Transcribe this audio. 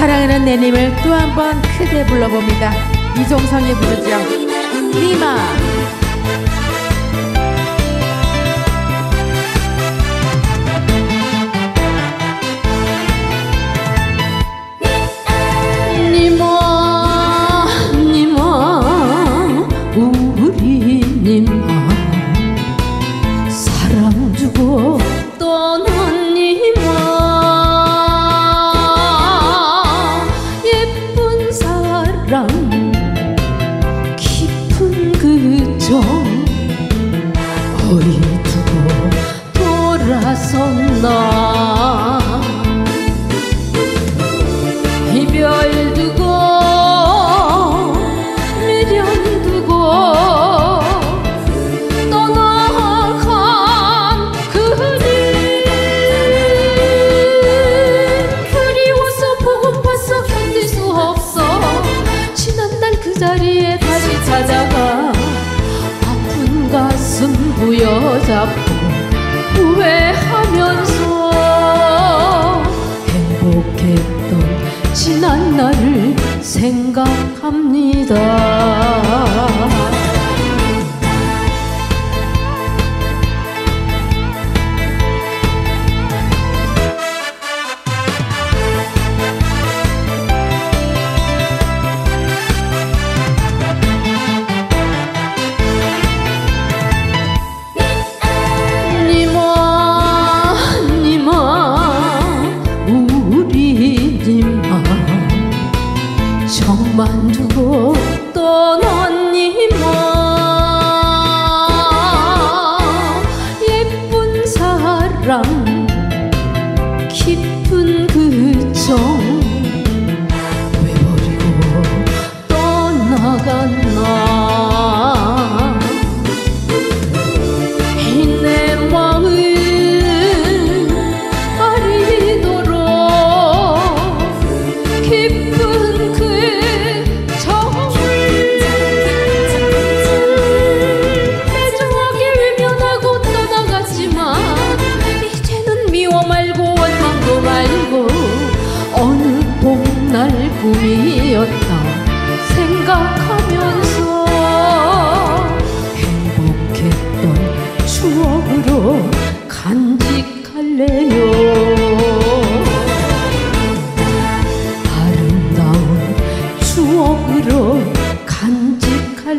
사랑하는 내님을 또 한 번 크게 불러봅니다. 이종성이 부르죠. 니마. 어이 두고 돌아섰나? 이별 두고 미련 두고 떠나간 그님 그리워서 보고파서 견딜 수 없어. 지난 날 그 자리에 다시 찾아 부여잡고 후회하면서 행복했던 지난 날을 생각합니다. คิดเพื่อ 꿈이었다. 생각하면서 행복했던 추억으로 간직할래요. 아름다운 추억으로 간직할래요.